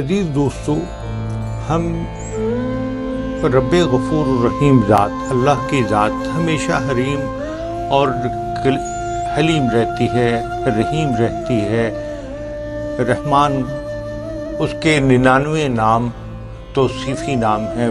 अज़ीज़ दोस्तों, हम रब गफ़ूर रहीम ज़ात, अल्लाह की ज़ात हमेशा हरीम और हलीम रहती है, रहीम रहती है। रहमान, उसके निन्यानवे नाम तोसीफ़ी नाम है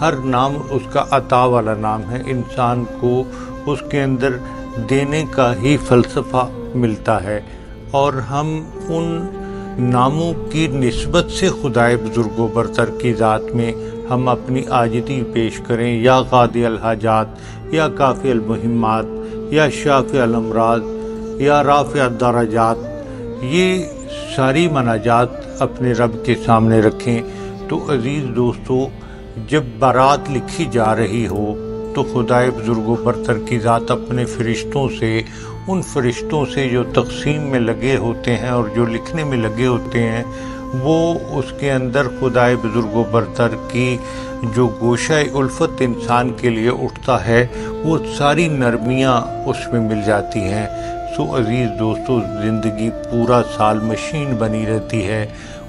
हर नाम उसका अता वाला नाम है। इंसान को उसके अंदर देने का ही फ़लसफ़ा मिलता है और हम उन नामों की नस्बत से खुदाए बुज़ुर्ग, बरतर की ज़ात में हम अपनी आजती पेश करें। या कादी अलहाजात या काफ़ी अलमहिमात या शाफ़ अलमराज या राफ़ दराजात, ये सारी मनाजात अपने रब के सामने रखें। तो अज़ीज़ दोस्तों, जब बारात लिखी जा रही हो तो खुदाए बुज़ुर्ग, बरतर की ज़ात अपने फ़रिश्तों से उन फरिश्तों से जो तकसीम में लगे होते हैं और जो लिखने में लगे होते हैं, वो उसके अंदर खुदाए बुज़ुर्ग बरतर की जो गोशा उल्फत इंसान के लिए उठता है, वो सारी नरमियाँ उसमें मिल जाती हैं। सो अज़ीज़ दोस्तों, ज़िंदगी पूरा साल मशीन बनी रहती है।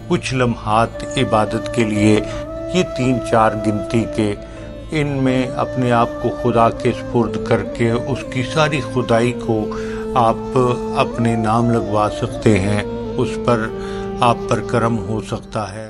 कुछ लम्हात इबादत के लिए ये तीन चार गिनती के इनमें अपने आप को खुदा के स्पुर्द करके उसकी सारी खुदाई को आप अपने नाम लगवा सकते हैं, उस पर आप पर कर्म हो सकता है।